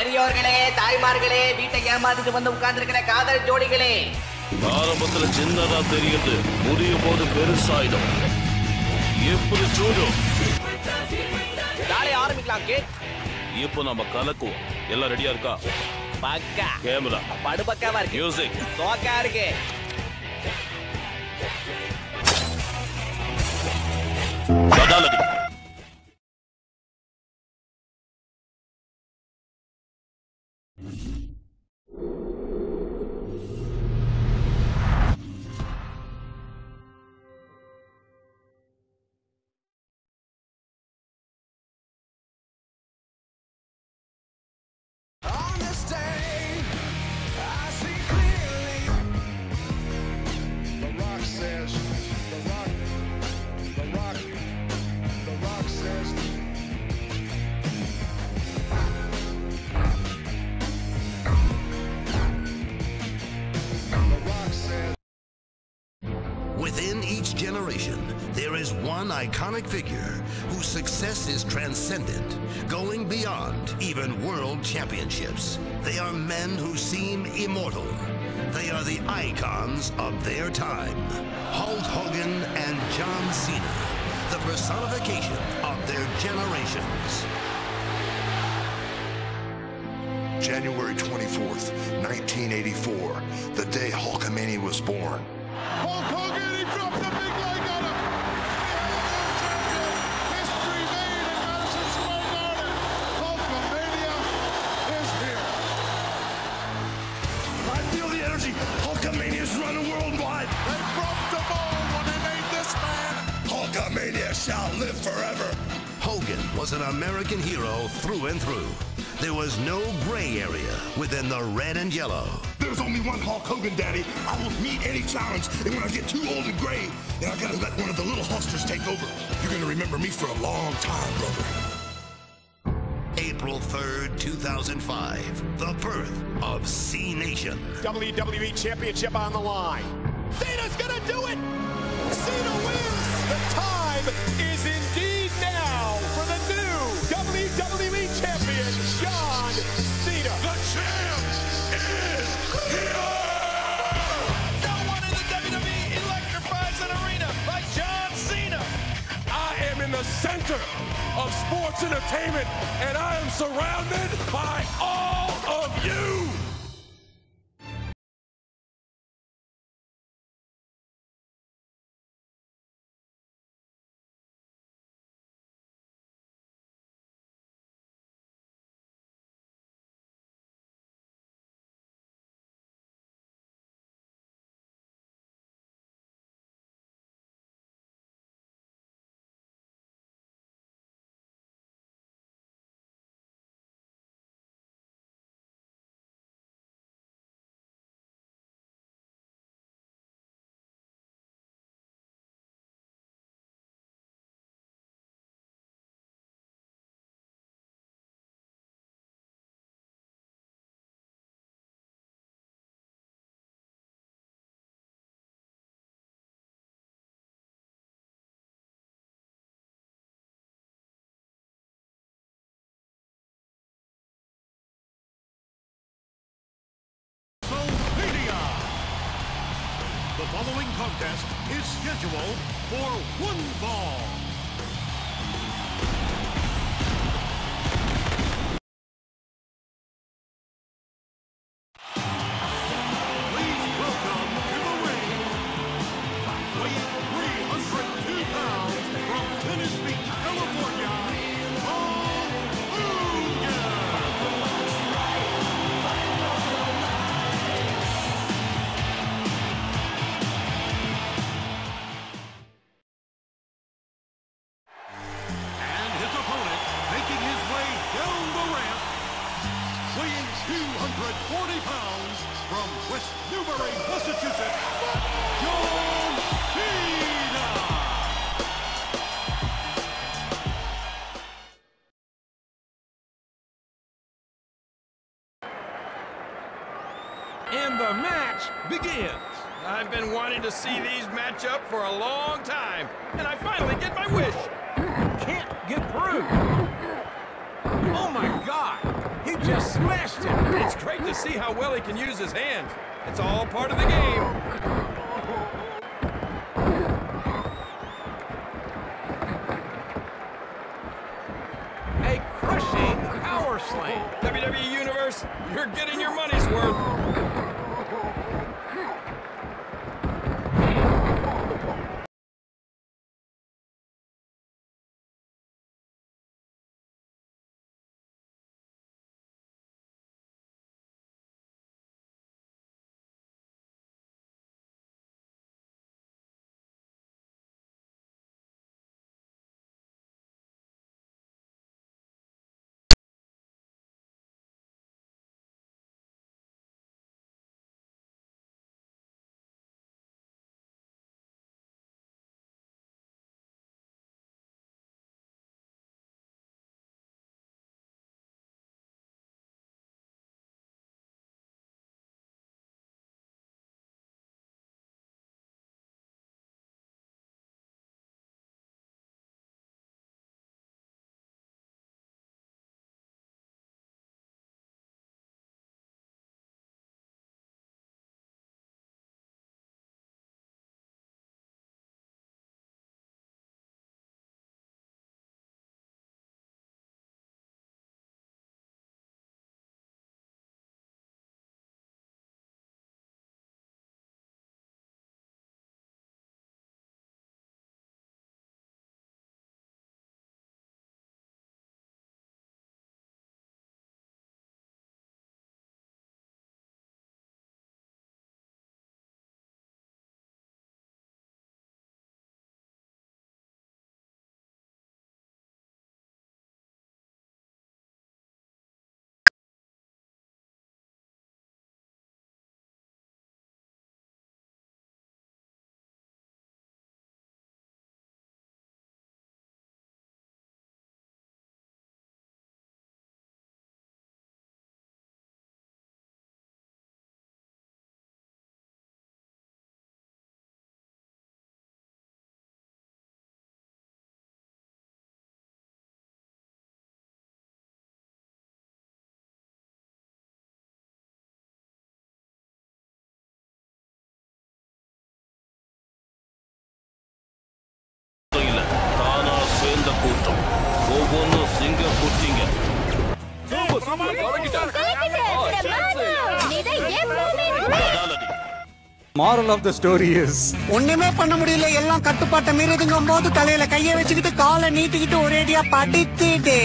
பெரியோர்களே தாய்மார்களே வீட்டை ஏமாத்திட்டு வந்து உட்கார்ந்திருக்கிற காதல் ஜோடிகளே. ஆரம்பத்துல சின்னதா தெரியுது. முடியும் போது பெருசாயிடும். எப்படி சூடு? நாளை ஆரம்பிக்கலாம் கேட் இப்போ நம்ம கலக்குவோம். எல்லாம் ரெடியா இருக்கா? பக்கா. கேமரா படுபக்காவா இருக்கு. மியூசிக் சோக்கா இருக்கு. கதாலடி On one iconic figure whose success is transcendent, going beyond even world championships. They are men who seem immortal. They are the icons of their time. Hulk Hogan and John Cena, the personification of their generations. January 24th, 1984, the day Hulkamania was born. Hulk Hogan, live forever. Hogan was an American hero through and through. There was no gray area within the red and yellow. There's only one Hulk Hogan, Daddy. I will meet any challenge, and when I get too old and gray, then I gotta let one of the little hustlers take over. You're gonna remember me for a long time, brother. April 3rd, 2005, the birth of Cenation. WWE Championship on the line. Cena's gonna do it! Cena wins! The time is indeed now for the new WWE Champion, John Cena. The champ is here! No one in the WWE electrifies an arena like John Cena. I am in the center of sports entertainment, and I am surrounded by contest is scheduled for one fall. 240 pounds from West Newbury, Massachusetts, John Cena. And the match begins. I've been wanting to see these match up for a long time, and I finally get my wish. Can't get through. Oh my God! He just smashed him. It's great to see how well he can use his hands. It's all part of the game. A crushing power slam. WWE Universe, you're getting your money's worth. Moral of the story is ஒண்ணுமே பண்ண முடியல. எல்லாம் கட்டுப்பாட்டை மீறுதுங்கும் போது தலையில கைய வச்சுக்கிட்டு காலை நீட்டிக்கிட்டு ஒரேடியா படித்துட்டே.